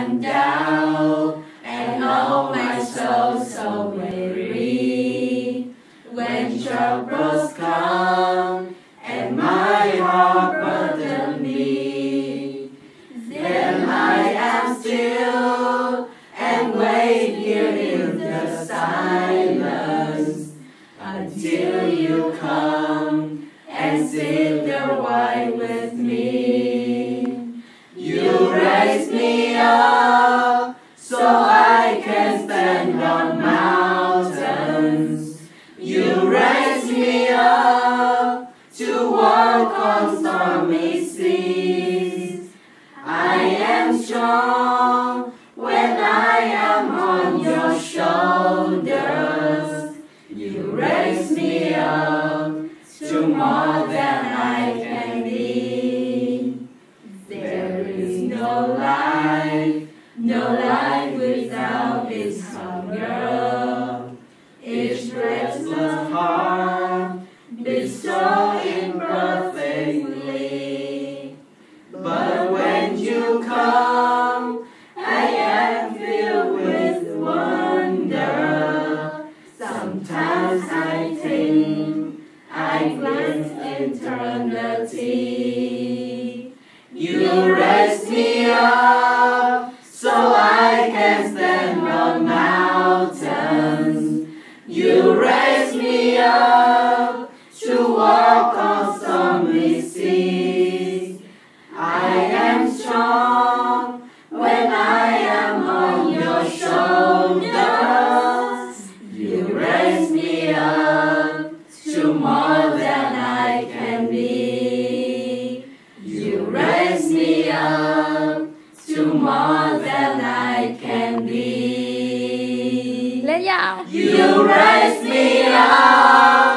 and doubt, and all my soul so weary. When troubles come and my heart burden me, then I am still and wait here in the silence until you come and sit there while with me. Raise me up so I can stand on mountains. You raise me up to walk on stormy seas. I am strong when I am on your shoulders. You raise me up to more than I can no life, no life without this hunger. Each restless heart bestowing perfectly. But when you come, I am filled with wonder. Sometimes I think I glimpse eternity. You raise me up so I can stand on mountains. You raise me up to walk on raise me up to more than I can be. Lên dạo. You raise me up.